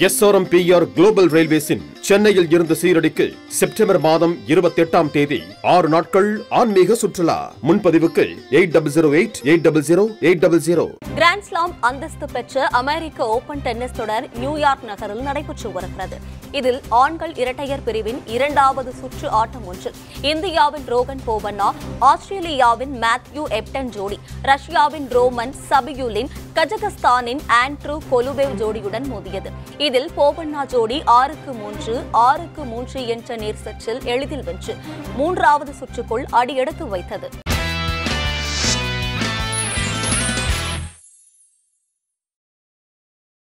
SRM PR global railways in சென்னையில் இருந்து சீரடிக்கு September மாதம் இருபத்தி எட்டாம் தேதி ஆறு நாட்கள் ஆன்மீக சுற்றுலா. முன்பதிவுக்கு eight double zero eight eight double zero eight double zero. Grand slam அந்தஸ்து பெற்ற அமெரிக்க ஓபன் டென்னிஸ் தொடர் நியூயார்க் நகரில் நடைபெற்று வருகிறது. இதில் ஆண்கள் இரட்டையர் பிரிவின் இரண்டாவது சுற்று ஆட்டம் ஒன்றில் இந்தியாவின் ரோகன் போபண்ணா ஆஸ்திரேலியாவின் மேத்யூ எப்டன் ஜோடி ரஷ்யாவின் ரோமன் சபியுலின் கஜகஸ்தானின் ஆண்ட்ரூ கொலுபேவ் ஜோடியுடன் மோதியது. இதில் போபண்ணா ஜோடி ஆறுக்கு மூன்று ஆறுக்கு மூன்று என்ற நேர் சற்றில் எளிதில் வென்று மூன்றாவது சுற்றுக்குள் அடியெடுத்து வைத்தது.